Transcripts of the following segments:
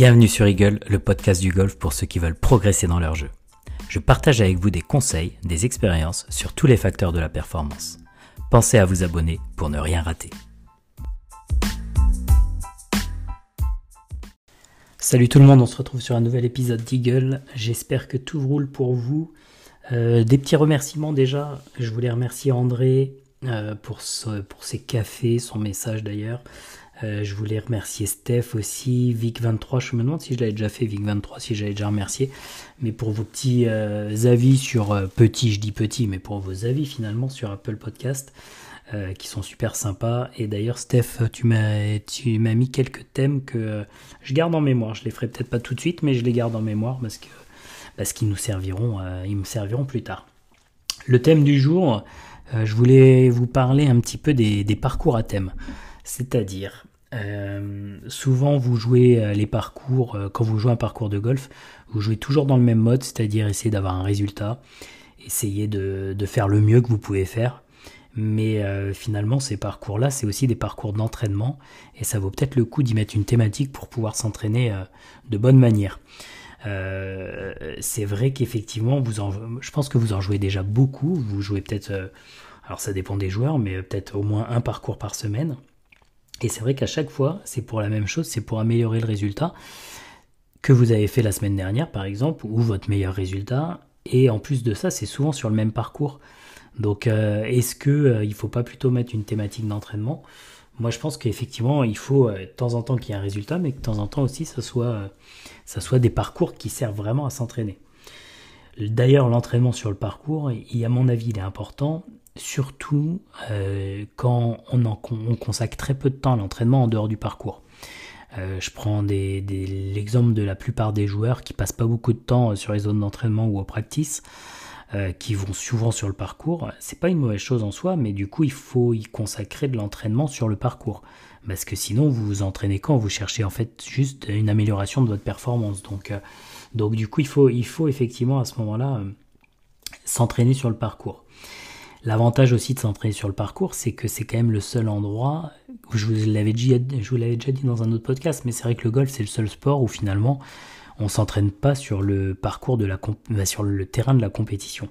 Bienvenue sur Eagle, le podcast du golf pour ceux qui veulent progresser dans leur jeu. Je partage avec vous des conseils, des expériences sur tous les facteurs de la performance. Pensez à vous abonner pour ne rien rater. Salut tout le monde, on se retrouve sur un nouvel épisode d'Eagle. J'espère que tout roule pour vous. Euh, des petits remerciements déjà. Je voulais remercier André euh, pour, pour ses cafés, son message d'ailleurs. Euh, je voulais remercier Steph aussi, Vic23, je me demande si je l'avais déjà fait, Vic23, si j'avais déjà remercié. Mais pour vos petits avis sur, petits, je dis petits, mais pour vos avis finalement sur Apple Podcast, qui sont super sympas. Et d'ailleurs, Steph, tu m'as, mis quelques thèmes que je garde en mémoire. Je les ferai peut-être pas tout de suite, mais je les garde en mémoire parce que qu'ils nous serviront, euh, ils me serviront plus tard. Le thème du jour, euh, je voulais vous parler un petit peu des, parcours à thème. C'est-à-dire, euh, souvent vous jouez les parcours, quand vous jouez un parcours de golf, vous jouez toujours dans le même mode, c'est-à-dire essayer d'avoir un résultat, essayer de, faire le mieux que vous pouvez faire. Mais finalement, ces parcours-là, c'est aussi des parcours d'entraînement, et ça vaut peut-être le coup d'y mettre une thématique pour pouvoir s'entraîner de bonne manière. Euh, c'est vrai qu'effectivement, vous en, je pense que vous en jouez déjà beaucoup. Vous jouez peut-être, euh, alors ça dépend des joueurs, mais peut-être au moins un parcours par semaine. Et c'est vrai qu'à chaque fois, c'est pour la même chose, c'est pour améliorer le résultat que vous avez fait la semaine dernière, par exemple, ou votre meilleur résultat. Et en plus de ça, c'est souvent sur le même parcours. Donc, euh, est-ce que il faut pas plutôt mettre une thématique d'entraînement? Moi, je pense qu'effectivement, il faut de temps en temps qu'il y ait un résultat, mais que de temps en temps aussi, ça soit des parcours qui servent vraiment à s'entraîner. D'ailleurs, l'entraînement sur le parcours, il, à mon avis, il est important, surtout euh, quand on, on, consacre très peu de temps à l'entraînement en dehors du parcours. Euh, je prends l'exemple de la plupart des joueurs qui passent pas beaucoup de temps sur les zones d'entraînement ou au practice, euh, qui vont souvent sur le parcours. C'est pas une mauvaise chose en soi, mais du coup, il faut y consacrer de l'entraînement sur le parcours parce que sinon vous vous entraînez quand? Vous cherchez en fait juste une amélioration de votre performance. Donc, euh, donc du coup, il faut, il faut effectivement à ce moment-là euh, s'entraîner sur le parcours. L'avantage aussi de s'entraîner sur le parcours, c'est que c'est quand même le seul endroit, je vous l'avais déjà, vous dit dans un autre podcast, mais c'est vrai que le golf c'est le seul sport où finalement on s'entraîne pas sur le parcours de bah, sur le terrain de la compétition.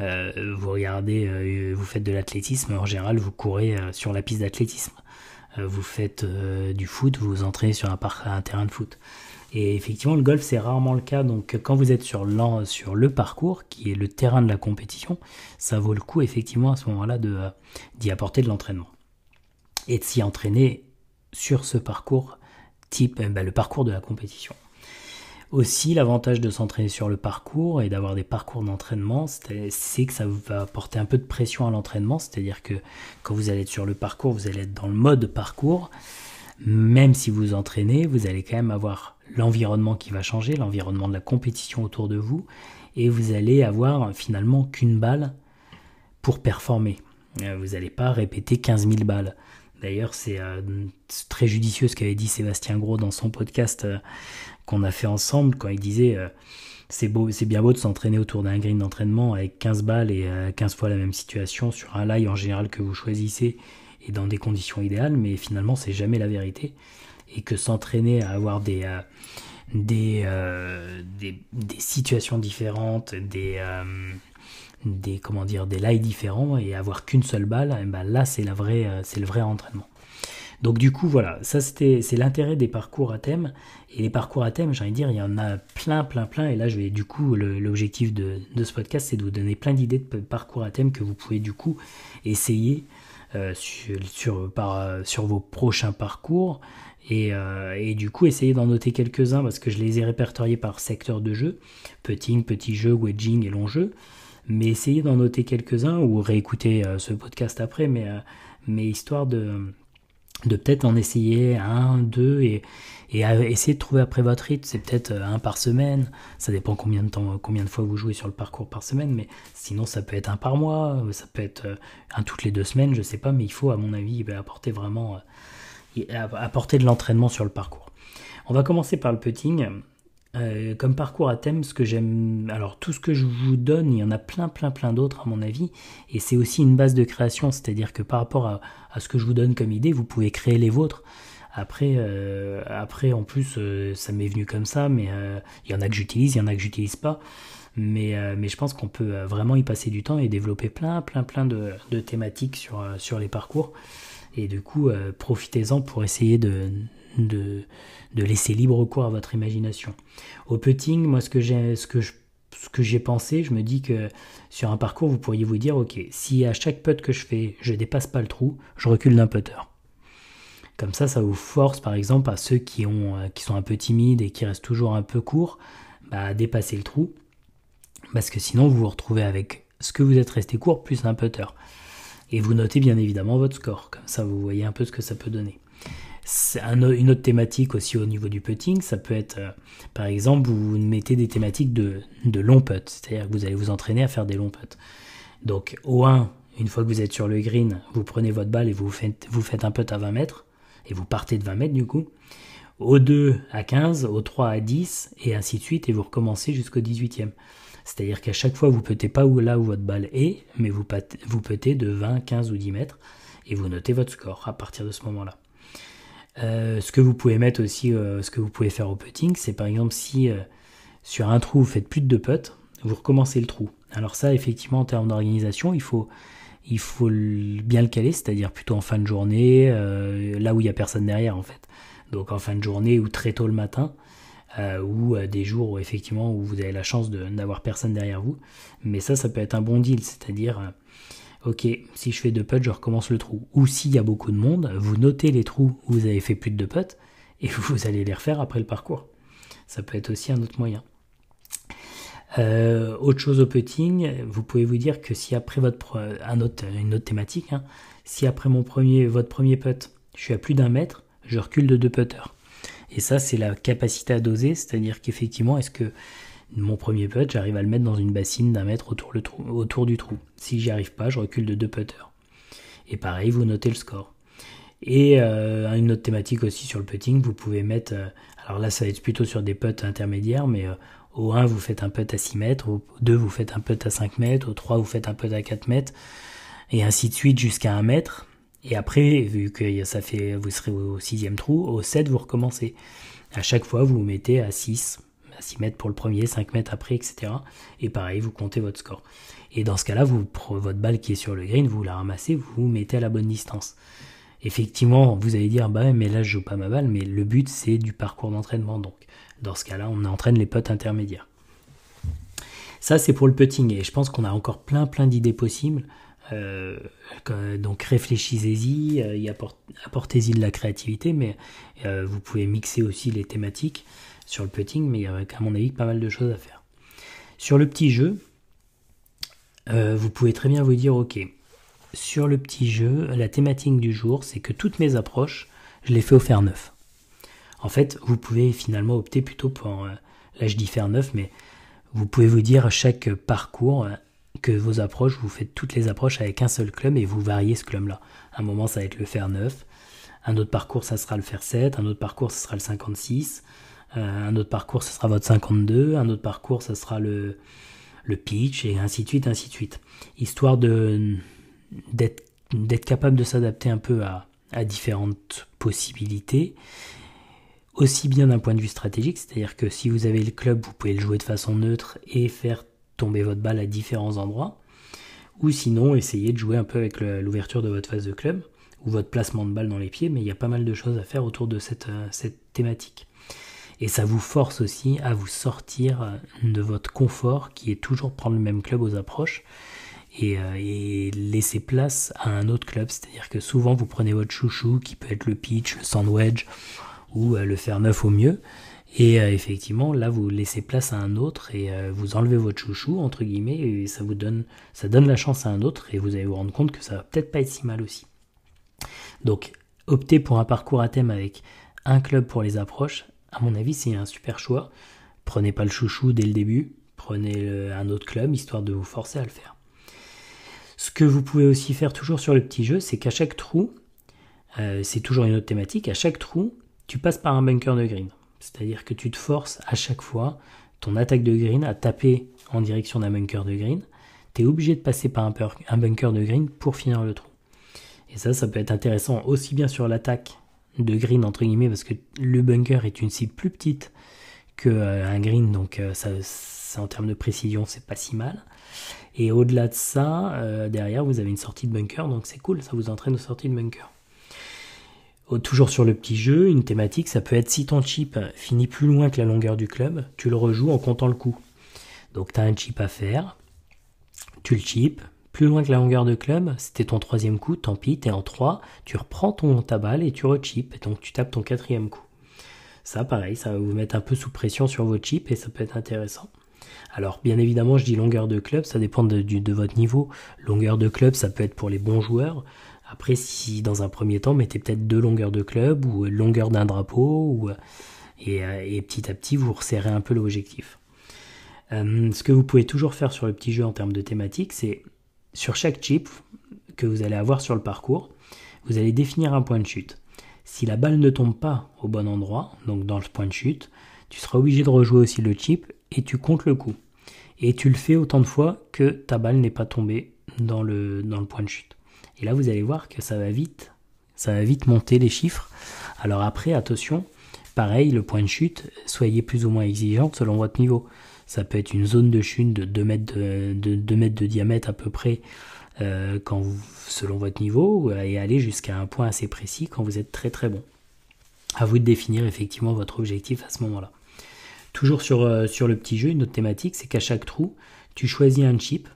Euh, vous regardez, vous faites de l'athlétisme, en général vous courez sur la piste d'athlétisme. Euh, vous faites euh, du foot, vous entrez sur un, un terrain de foot. Et effectivement, le golf, c'est rarement le cas. Donc, quand vous êtes sur, le parcours, qui est le terrain de la compétition, ça vaut le coup, effectivement, à ce moment-là, euh, d'y apporter de l'entraînement. Et de s'y entraîner sur ce parcours type, ben, le parcours de la compétition. Aussi, l'avantage de s'entraîner sur le parcours et d'avoir des parcours d'entraînement, c'est que ça va apporter un peu de pression à l'entraînement, c'est-à-dire que quand vous allez être sur le parcours, vous allez être dans le mode parcours. Même si vous entraînez, vous allez quand même avoir l'environnement qui va changer, l'environnement de la compétition autour de vous, et vous allez avoir finalement qu'une balle pour performer. Euh, vous n'allez pas répéter 15 000 balles. D'ailleurs, c'est euh, très judicieux ce qu'avait dit Sébastien Gros dans son podcast euh, qu'on a fait ensemble quand il disait c'est c'est bien beau de s'entraîner autour d'un green d'entraînement avec 15 balles et 15 euh, fois la même situation sur un lie en général que vous choisissez et dans des conditions idéales, mais finalement c'est jamais la vérité et que s'entraîner à avoir des euh, des, des, situations différentes, des des comment dire des lies différents et avoir qu'une seule balle, eh ben là c'est la vraie c'est le vrai entraînement. Donc du coup, voilà, ça c'était c'est l'intérêt des parcours à thème. Et les parcours à thème, j'ai envie de dire, il y en a plein, plein, plein. Et là, je vais du coup, l'objectif de, ce podcast, c'est de vous donner plein d'idées de parcours à thème que vous pouvez du coup essayer euh, sur, par, sur vos prochains parcours. Et, euh, et, du coup, essayer d'en noter quelques-uns parce que je les ai répertoriés par secteur de jeu, putting, petit jeu, wedging et long jeu. Mais essayez d'en noter quelques-uns ou réécouter euh, ce podcast après, mais, mais histoire de, de peut-être en essayer un, deux et, et essayer de trouver après votre rythme. C'est peut-être euh, un par semaine. Ça dépend combien de temps, combien de fois vous jouez sur le parcours par semaine. Mais sinon, ça peut être un par mois, ça peut être euh, un toutes les deux semaines, je sais pas. Mais il faut, à mon avis, apporter vraiment, euh, apporter de l'entraînement sur le parcours. On va commencer par le putting. Euh, comme parcours à thème, ce que j'aime, alors tout ce que je vous donne, il y en a plein, plein, plein d'autres à mon avis, et c'est aussi une base de création, c'est-à-dire que par rapport à, ce que je vous donne comme idée, vous pouvez créer les vôtres. Après, euh, après en plus, euh, ça m'est venu comme ça, mais il y en a que j'utilise, il y en a que j'utilise pas. Mais, mais je pense qu'on peut vraiment y passer du temps et développer plein, plein, plein de, thématiques sur les parcours. Et du coup, profitez-en pour essayer de, de, laisser libre cours à votre imagination. Au putting, moi, ce que j'ai, ce que pensé, je me dis que sur un parcours, vous pourriez vous dire, ok, si à chaque putt que je fais, je dépasse pas le trou, je recule d'un putter. Comme ça, ça vous force, par exemple, à ceux qui, ont, euh, qui sont un peu timides et qui restent toujours un peu courts, bah, à dépasser le trou. Parce que sinon, vous vous retrouvez avec ce que vous êtes resté court plus un putter. Et vous notez bien évidemment votre score. Comme ça, vous voyez un peu ce que ça peut donner une autre thématique aussi au niveau du putting, ça peut être, euh, par exemple, vous mettez des thématiques de, de long putt, c'est-à-dire que vous allez vous entraîner à faire des longs putts. Donc au 1, une fois que vous êtes sur le green, vous prenez votre balle et vous faites, vous faites un putt à 20 mètres, et vous partez de 20 mêtres du coup. Au 2 à 15, au 3 à 10, et ainsi de suite, et vous recommencez jusqu'au 18e. C'est-à-dire qu'à chaque fois, vous ne pas où, là où votre balle est, mais vous, vous de 20, 15 ou 10 mètres, et vous notez votre score à partir de ce moment-là. Euh, ce que vous pouvez mettre aussi, euh, ce que vous pouvez faire au putting, c'est par exemple si euh, sur un trou vous faites plus de deux putts, vous recommencez le trou. Alors ça, effectivement, en termes d'organisation, il faut, bien le caler, c'est-à-dire plutôt en fin de journée, là où il n'y a personne derrière en fait. Donc en fin de journée ou très tôt le matin, ou des jours où effectivement où vous avez la chance de n'avoir personne derrière vous. Mais ça, ça peut être un bon deal, c'est-à-dire ok, si je fais deux putts, je recommence le trou. Ou s'il y a beaucoup de monde, vous notez les trous où vous avez fait plus de deux putts et vous allez les refaire après le parcours. Ça peut être aussi un autre moyen. Euh, autre chose au putting, vous pouvez vous dire que si après votre un une autre thématique, hein, si après mon premier, votre premier putt, je suis à plus d'un mètre, je recule de deux putters. Et ça, c'est la capacité à doser, c'est-à-dire qu'effectivement, est-ce que mon premier putt, j'arrive à le mettre dans une bassine d'un mètre autour, du trou. Si j'y arrive pas, je recule de deux putters. Et pareil, vous notez le score. Et euh, une autre thématique aussi sur le putting, vous pouvez mettre, euh, alors là ça va être plutôt sur des putts intermédiaires, mais euh, au 1 vous faites un putt à 6 mètres, au 2 vous faites un putt à 5 mètres, au 3 vous faites un putt à 4 mètres, et ainsi de suite jusqu'à 1 mètre. Et après, vu que ça fait, vous serez au sixième trou, au 7 vous recommencez. À chaque fois vous vous mettez à 6, 6 mètres pour le premier, 5 mètres après, etc. Et pareil, vous comptez votre score. Et dans ce cas-là, votre balle qui est sur le green, vous la ramassez, vous vous mettez à la bonne distance. Effectivement, vous allez dire, bah mais là je joue pas ma balle, mais le but c'est du parcours d'entraînement. Donc, dans ce cas-là, on entraîne les potes intermédiaires. Ça, c'est pour le putting. Et je pense qu'on a encore plein, plein d'idées possibles. Euh, donc réfléchissez-y, euh, apportez-y de la créativité, mais euh, vous pouvez mixer aussi les thématiques sur le putting, mais il y a à mon avis pas mal de choses à faire. Sur le petit jeu, euh, vous pouvez très bien vous dire, ok, sur le petit jeu, la thématique du jour, c'est que toutes mes approches, je les fais au fer neuf. En fait, vous pouvez finalement opter plutôt pour, euh, là je dis fer neuf, mais vous pouvez vous dire à chaque parcours euh, que vos approches, vous faites toutes les approches avec un seul club et vous variez ce club-là. Un moment, ça va être le fer neuf, un autre parcours, ça sera le fer 7, un autre parcours, ça sera le 56, euh, un autre parcours, ce sera votre 52. Un autre parcours, ce sera le, pitch, et ainsi de suite, ainsi de suite. Histoire d'être capable de s'adapter un peu à, différentes possibilités aussi bien d'un point de vue stratégique, c'est-à-dire que si vous avez le club, vous pouvez le jouer de façon neutre et faire tomber votre balle à différents endroits, ou sinon essayer de jouer un peu avec l'ouverture de votre phase de club ou votre placement de balle dans les pieds, mais il y a pas mal de choses à faire autour de cette, euh, cette thématique. Et ça vous force aussi à vous sortir de votre confort qui est toujours prendre le même club aux approches et, euh, laisser place à un autre club. C'est-à-dire que souvent vous prenez votre chouchou qui peut être le pitch, le sand wedge ou euh, le fer neuf au mieux. Et euh, effectivement, là, vous laissez place à un autre et vous enlevez votre chouchou, entre guillemets, et ça vous donne, donne la chance à un autre et vous allez vous rendre compte que ça va peut-être pas être si mal aussi. Donc, optez pour un parcours à thème avec un club pour les approches, à mon avis, c'est un super choix. Prenez pas le chouchou dès le début, prenez un autre club histoire de vous forcer à le faire. Ce que vous pouvez aussi faire toujours sur le petit jeu, c'est qu'à chaque trou, euh, c'est toujours une autre thématique, à chaque trou, tu passes par un bunker de green. C'est-à-dire que tu te forces à chaque fois ton attaque de green à taper en direction d'un bunker de green. Tu es obligé de passer par un bunker de green pour finir le trou. Et ça, ça peut être intéressant aussi bien sur l'attaque de green entre guillemets parce que le bunker est une cible plus petite que un green donc ça, ça, en termes de précision c'est pas si mal et au-delà de ça derrière vous avez une sortie de bunker donc c'est cool ça vous entraîne aux sorties de bunker toujours sur le petit jeu, une thématique, ça peut être si ton chip finit plus loin que la longueur du club, tu le rejoues en comptant le coup. Donc tu as un chip à faire, tu le chip, plus loin que la longueur de club, c'était ton troisième coup, tant pis, t'es en 3, tu reprends ton, ta balle et tu rechip, et donc tu tapes ton quatrième coup. Ça, pareil, ça va vous mettre un peu sous pression sur vos chips et ça peut être intéressant. Alors, bien évidemment, je dis longueur de club, ça dépend de, votre niveau. Longueur de club, ça peut être pour les bons joueurs. Après, si dans un premier temps, mettez peut-être deux longueurs de club ou longueur d'un drapeau, et, et, petit à petit, vous resserrez un peu l'objectif. Euh, ce que vous pouvez toujours faire sur le petit jeu en termes de thématique, c'est sur chaque chip que vous allez avoir sur le parcours, vous allez définir un point de chute. Si la balle ne tombe pas au bon endroit, donc dans le point de chute, tu seras obligé de rejouer aussi le chip et tu comptes le coup. Et tu le fais autant de fois que ta balle n'est pas tombée dans le, point de chute. Et là, vous allez voir que ça va vite. Ça va vite monter les chiffres. Alors après, attention, pareil, le point de chute, soyez plus ou moins exigeant selon votre niveau. Ça peut être une zone de chute de 2 mètres de, diamètre à peu près euh, selon votre niveau et aller jusqu'à un point assez précis quand vous êtes très très bon. À vous de définir effectivement votre objectif à ce moment-là. Toujours sur, euh, le petit jeu, une autre thématique, c'est qu'à chaque trou, tu choisis un chip.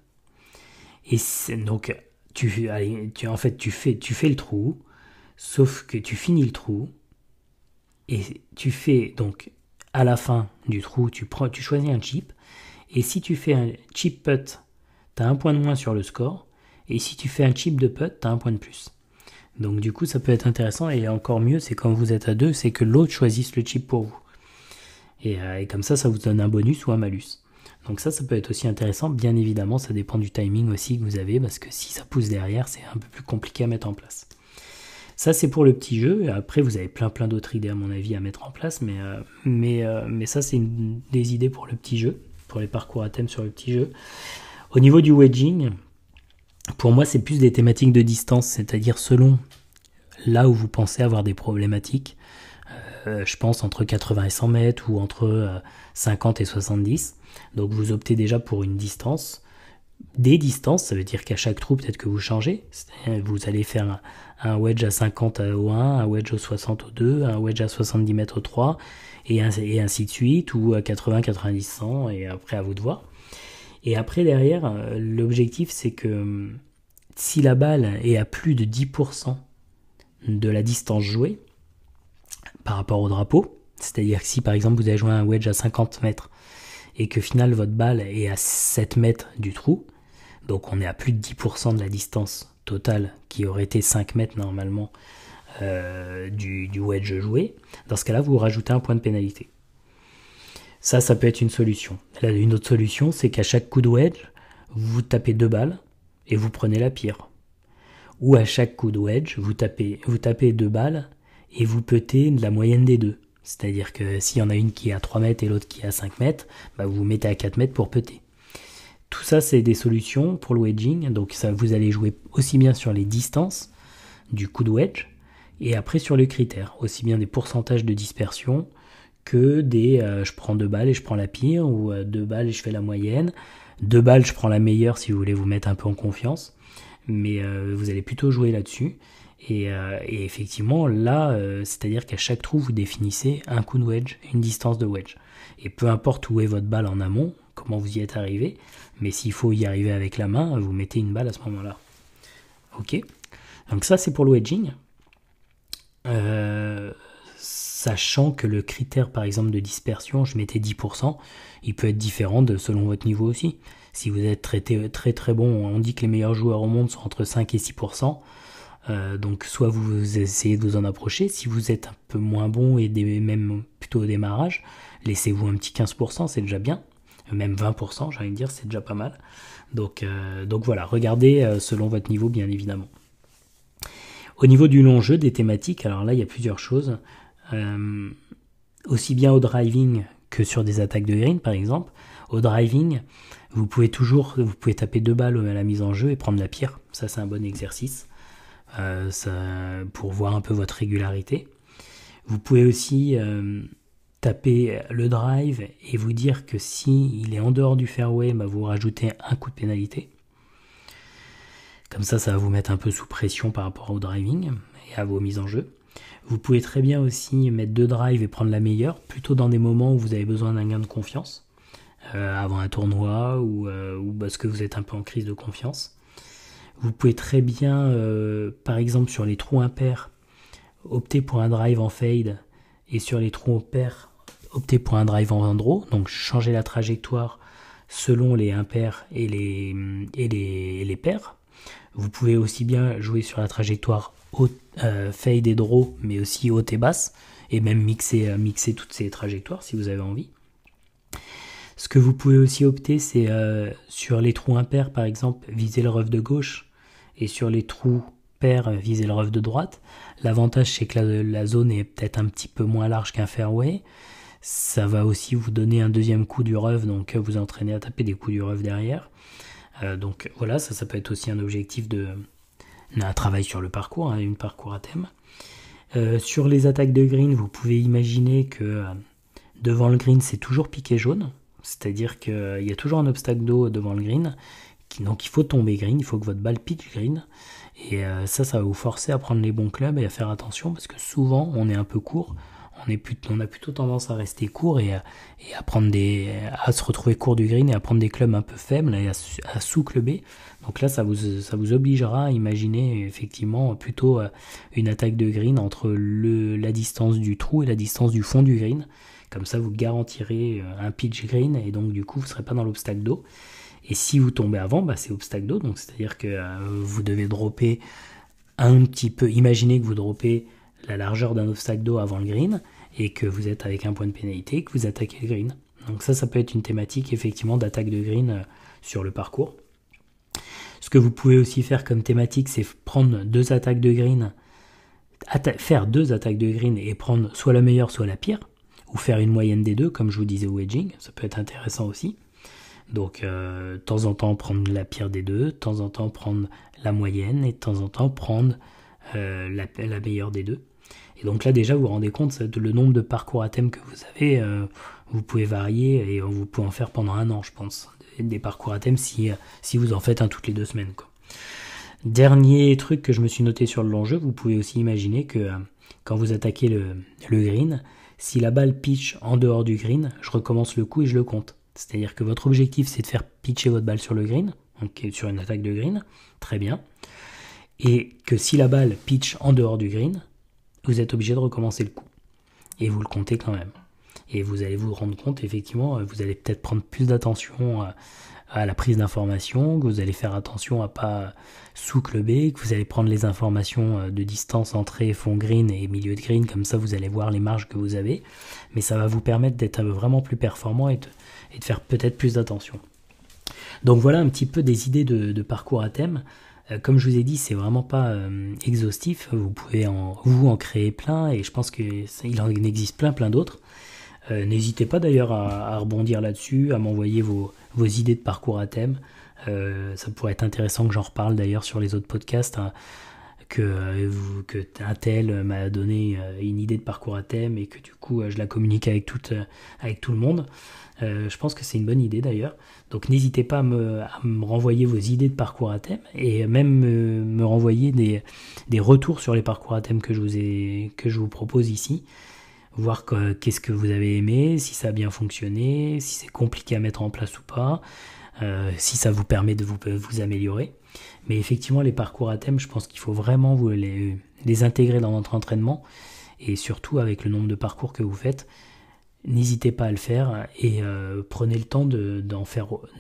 Et donc, tu, tu, en fait, fais, tu fais le trou, sauf que tu finis le trou. Et tu fais donc à la fin du trou, tu, choisis un chip. Et si tu fais un chip putt, tu as un point de moins sur le score. Et si tu fais un chip de putt, tu as un point de plus. Donc du coup, ça peut être intéressant. Et encore mieux, c'est quand vous êtes à deux, c'est que l'autre choisisse le chip pour vous. Euh, et, comme ça, ça vous donne un bonus ou un malus. Donc ça, ça peut être aussi intéressant. Bien évidemment, ça dépend du timing aussi que vous avez, parce que si ça pousse derrière, c'est un peu plus compliqué à mettre en place. Ça, c'est pour le petit jeu. Après, vous avez plein plein d'autres idées, à mon avis, à mettre en place. Mais, euh, mais, euh, mais ça, c'est des idées pour le petit jeu, pour les parcours à thème sur le petit jeu. Au niveau du wedging, pour moi, c'est plus des thématiques de distance, c'est-à-dire selon là où vous pensez avoir des problématiques. Euh, je pense entre 80 et 100 mètres ou entre 50 et 70. Donc vous optez déjà pour une distance des distances, ça veut dire qu'à chaque trou, peut-être que vous changez. Vous allez faire un, wedge à 50 au 1, un wedge au 60 au 2, un wedge à 70 mètres au 3, et, ainsi de suite, ou à 80, 90, 100, et après à vous de voir. Et après, derrière, euh, l'objectif, c'est que hum, si la balle est à plus de 10% de la distance jouée par rapport au drapeau, c'est-à-dire que si par exemple vous avez joué un wedge à 50 mètres et que final votre balle est à 7 mètres du trou, donc on est à plus de 10% de la distance totale qui aurait été 5 mètres normalement euh, du, wedge joué. Dans ce cas-là, vous rajoutez un point de pénalité. Ça, ça peut être une solution. une autre solution, c'est qu'à chaque coup de wedge, vous tapez deux balles et vous prenez la pire. Ou à chaque coup de wedge, vous tapez, vous tapez deux balles et vous petez la moyenne des deux. C'est-à-dire que s'il y en a une qui est à 3 mètres et l'autre qui est à 5 mètres, bah, vous vous mettez à 4 mètres pour peter. Tout ça, c'est des solutions pour le wedging. Donc, vous allez jouer aussi bien sur les distances du coup de wedge et après sur les critères, aussi bien des pourcentages de dispersion que des euh, je prends deux balles et je prends la pire ou euh, deux balles et je fais la moyenne. Deux balles, je prends la meilleure si vous voulez vous mettre un peu en confiance. Mais euh, vous allez plutôt jouer là-dessus. Et, et, effectivement, là, c'est-à-dire qu'à chaque trou, vous définissez un coup de wedge, une distance de wedge. Et peu importe où est votre balle en amont, comment vous y êtes arrivé, mais s'il faut y arriver avec la main, vous mettez une balle à ce moment-là. Ok Donc ça c'est pour le wedging. Euh, sachant que le critère par exemple de dispersion, je mettais 10%, il peut être différent selon votre niveau aussi. Si vous êtes très très très bon, on dit que les meilleurs joueurs au monde sont entre 5 et 6%. Euh, donc soit vous essayez de vous en approcher, si vous êtes un peu moins bon et même plutôt au démarrage, laissez-vous un petit 15%, c'est déjà bien même 20%, j'ai envie de dire, c'est déjà pas mal. Donc, euh, donc voilà, regardez euh, selon votre niveau, bien évidemment. Au niveau du long jeu, des thématiques, alors là, il y a plusieurs choses. Euh, aussi bien au driving que sur des attaques de green, par exemple. Au driving, vous pouvez toujours, vous pouvez taper deux balles à la mise en jeu et prendre la pierre. Ça, c'est un bon exercice pour voir un peu votre régularité. Vous pouvez aussi taper le drive et vous dire que si il est en dehors du fairway, bah, vous rajoutez un coup de pénalité. Comme ça, ça va vous mettre un peu sous pression par rapport au driving et à vos mises en jeu. Vous pouvez très bien aussi mettre deux drives et prendre la meilleure, plutôt dans des moments où vous avez besoin d'un gain de confiance, euh, avant un tournoi ou, euh, ou, parce que vous êtes un peu en crise de confiance. Vous pouvez très bien, euh, par exemple sur les trous impairs, opter pour un drive en fade et sur les trous pairs, opter pour un drive en draw, donc changer la trajectoire selon les impairs et les, et pairs. Vous pouvez aussi bien jouer sur la trajectoire haute, euh, fade et draw, mais aussi haute et basse, et même mixer, euh, mixer toutes ces trajectoires si vous avez envie. Ce que vous pouvez aussi opter, c'est euh, sur les trous impairs, par exemple, viser le rough de gauche, et sur les trous pairs, viser le rough de droite. L'avantage, c'est que la, zone est peut-être un petit peu moins large qu'un fairway. Ça va aussi vous donner un deuxième coup du rough, donc vous entraîner à taper des coups du rough derrière. donc voilà, ça, peut être aussi un objectif de, un travail sur le parcours, hein, une parcours à thème. Euh, sur les attaques de green, vous pouvez imaginer que euh, devant le green, c'est toujours piqué jaune. C'est-à-dire qu'il euh, y a toujours un obstacle d'eau devant le green. donc il faut tomber green, il faut que votre balle pitch green. Et ça, ça va vous forcer à prendre les bons clubs et à faire attention parce que souvent on est un peu court on, a plutôt tendance à rester court et à, prendre des, à se retrouver court du green et à prendre des clubs un peu faibles et à, sous-clubber. Donc là, ça vous, obligera à imaginer effectivement plutôt euh, une attaque de green entre la distance du trou et la distance du fond du green. Comme ça, vous garantirez euh, un pitch green et donc du coup, vous ne serez pas dans l'obstacle d'eau. Et si vous tombez avant, bah, c'est obstacle d'eau. Donc c'est-à-dire que euh, vous devez dropper un petit peu. Imaginez que vous droppez la largeur d'un obstacle d'eau avant le green et que vous êtes avec un point de pénalité que vous attaquez le green. Donc ça, ça peut être une thématique effectivement d'attaque de green euh, sur le parcours. Ce que vous pouvez aussi faire comme thématique, c'est prendre deux attaques de green, faire deux attaques de green et prendre soit la meilleure, soit la pire, ou faire une moyenne des deux, comme je vous disais au wedging, ça peut être intéressant aussi. Donc, euh, de temps en temps prendre la pire des deux, de temps en temps prendre la moyenne, et de temps en temps prendre euh, la meilleure des deux. Et donc là déjà vous vous rendez compte de le nombre de parcours à thème que vous avez, euh, vous pouvez varier et vous pouvez en faire pendant un an je pense, des parcours à thème si, euh, si vous en faites un toutes les deux semaines. Quoi. Dernier truc que je me suis noté sur le long jeu, vous pouvez aussi imaginer que euh, quand vous attaquez le, le green, si la balle pitch en dehors du green, je recommence le coup et je le compte. C'est-à-dire que votre objectif c'est de faire pitcher votre balle sur le green, donc sur une attaque de green, très bien. Et que si la balle pitch en dehors du green, vous êtes obligé de recommencer le coup. Et vous le comptez quand même. Et vous allez vous rendre compte, effectivement, euh, vous allez peut-être prendre plus d'attention à, la prise d'informations, que vous allez faire attention à pas sous-cluber, que vous allez prendre les informations euh, de distance entrée, fond green et milieu de green, comme ça vous allez voir les marges que vous avez. Mais ça va vous permettre d'être vraiment plus performant et de, faire peut-être plus d'attention. Donc voilà un petit peu des idées de parcours à thème. Euh, comme je vous ai dit, c'est vraiment pas euh, exhaustif. Vous pouvez en, vous en créer plein et je pense qu'il en existe plein, plein d'autres. Euh, n'hésitez pas d'ailleurs à, rebondir là-dessus, à m'envoyer vos, idées de parcours à thème. ça pourrait être intéressant que j'en reparle d'ailleurs sur les autres podcasts. Hein, que, que un tel m'a donné une idée de parcours à thème et que du coup je la communique avec, avec tout le monde. Euh, je pense que c'est une bonne idée d'ailleurs. Donc n'hésitez pas à me, renvoyer vos idées de parcours à thème et même me, renvoyer des, retours sur les parcours à thème que je vous, ai, que je vous propose ici. Voir qu'est-ce que vous avez aimé, si ça a bien fonctionné, si c'est compliqué à mettre en place ou pas, euh, si ça vous permet de vous, vous améliorer. Mais effectivement, les parcours à thème, je pense qu'il faut vraiment vous les, intégrer dans votre entraînement et surtout avec le nombre de parcours que vous faites n'hésitez pas à le faire et euh, prenez le temps de,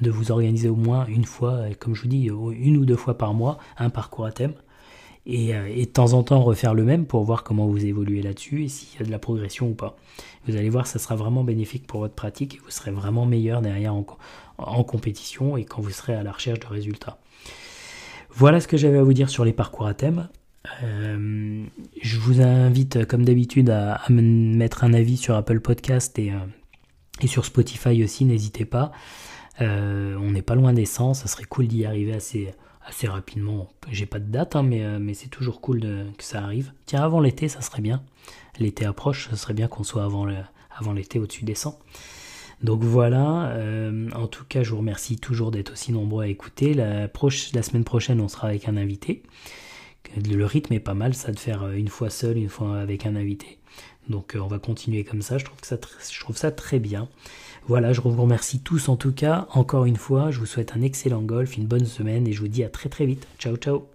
vous organiser au moins une fois, comme je vous dis, une ou deux fois par mois, un parcours à thème. Et, euh, de temps en temps refaire le même pour voir comment vous évoluez là-dessus et s'il y a de la progression ou pas. Vous allez voir, ça sera vraiment bénéfique pour votre pratique et vous serez vraiment meilleur derrière en compétition et quand vous serez à la recherche de résultats. Voilà ce que j'avais à vous dire sur les parcours à thème. Euh, je vous invite, comme d'habitude, à, me mettre un avis sur Apple Podcast et, euh, sur Spotify aussi, n'hésitez pas. Euh, on n'est pas loin des 100, ça serait cool d'y arriver assez, assez rapidement. J'ai pas de date, hein, mais, mais c'est toujours cool que ça arrive. Tiens, avant l'été, ça serait bien. L'été approche, ça serait bien qu'on soit avant, avant l'été au-dessus des 100. Donc voilà, en tout cas, je vous remercie toujours d'être aussi nombreux à écouter. La, semaine prochaine, on sera avec un invité. Le rythme est pas mal, ça de faire une fois seul, une fois avec un invité. Donc on va continuer comme ça, je trouve, ça, je trouve ça très bien. Voilà, je vous remercie tous en tout cas. Encore une fois, je vous souhaite un excellent golf, une bonne semaine et je vous dis à très très vite. Ciao ciao